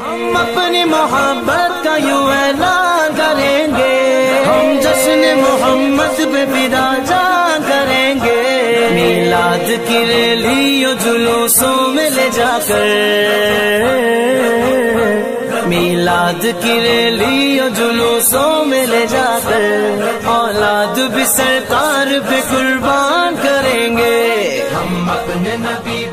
हम अपनी मोहब्बत का यू ऐलान करेंगे। हम जश्न मोहम्मद पे विराजा करेंगे। मिलाद की रैलियों जुलूसों में ले जाकर। मिलाद की रैलियों जुलूसों में ले जाकर। औलाद भी सरकार पे कुर्बान करेंगे। हम अपने नबी